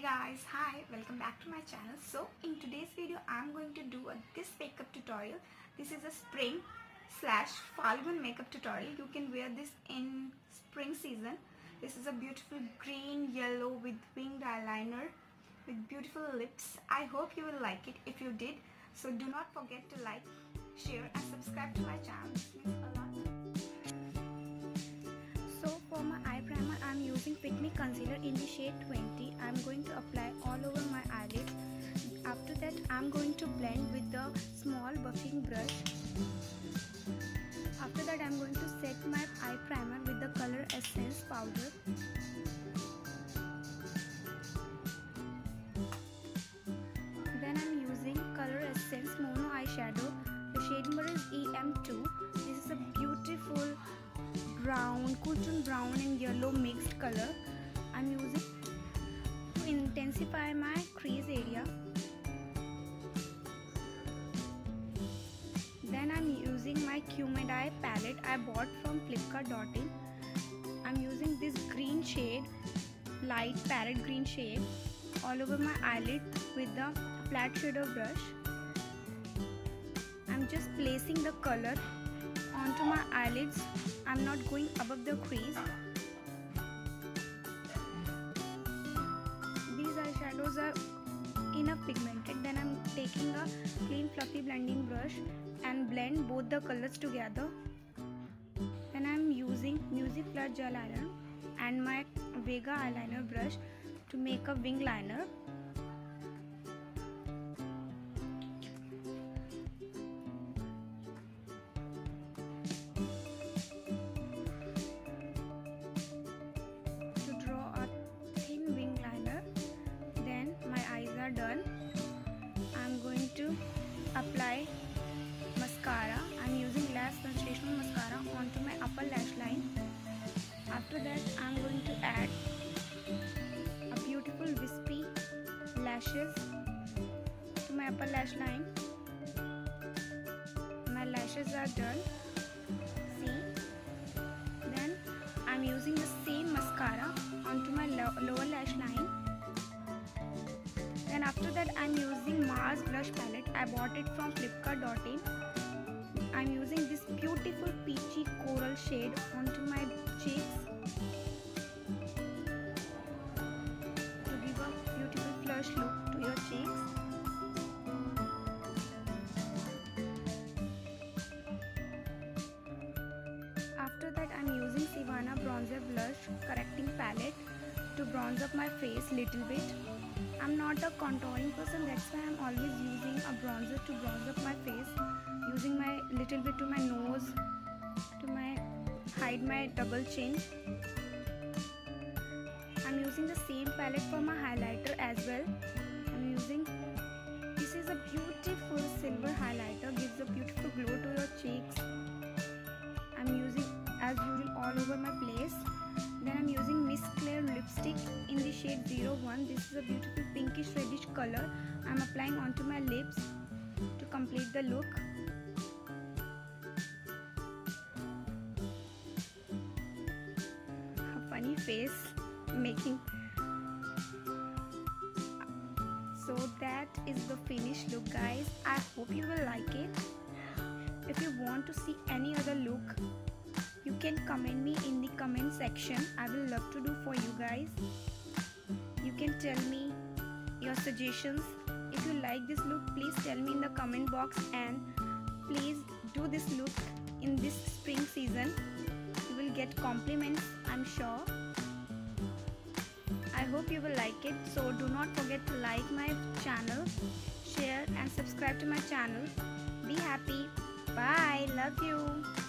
hey guys hi welcome back to my channel. So in today's video i'm going to do a, this makeup tutorial. This is a spring slash falgun makeup tutorial. You can wear this in spring season. This is a beautiful green yellow with winged eyeliner with beautiful lips. I hope you will like it. If you did so do not forget to like share and subscribe to my channel Concealer in the shade 20. I'm going to apply all over my eyelids. After that I'm going to blend with the small buffing brush. After that I'm going to set my eye primer with the color essence powder. Then I'm using color essence mono eyeshadow. The shade number is EM2. This is a beautiful brown, cool tone brown and yellow mixed color. I'm using to intensify my crease area. Then I'm using my Qumeidi palette I bought from flipkart.in. I'm using this green shade, light parrot green shade all over my eyelid with the flat shadow brush. I'm just placing the color onto my eyelids I'm not going above the crease eyeshadows are enough pigmented then I'm taking a clean fluffy blending brush and blend both the colors together. Then I'm using Music Plus gel eyeliner and my Vega eyeliner brush to make a wing liner apply mascara I'm using lash sensational mascara onto my upper lash line after that I'm going to add a beautiful wispy lashes to my upper lash line my lashes are done after that I'm using Mars blush palette. I bought it from flipkart.in I'm using this beautiful peachy coral shade onto my cheeks to give a beautiful flush look to your cheeks. After that I'm using Sivanna bronzer blush correcting palette to bronze up my face little bit. I'm not a contouring person that's why I'm always using a bronzer to bronze up my face using my little bit to my nose to my hide my double chin. I'm using the same palette for my highlighter as well. I'm using this is a beautiful silver highlighter gives a beautiful glow to your cheeks a beautiful pinkish reddish color. I'm applying onto my lips to complete the look. A funny face making so that is the finished look guys. I hope you will like it. If you want to see any other look you can comment me in the comment section. I will love to do for you guys you can tell me your suggestions. If you like this look please tell me in the comment box and please do this look in this spring season. You will get compliments i'm sure. I hope you will like it. So do not forget to like my channel share and subscribe to my channel. Be happy. Bye. Love you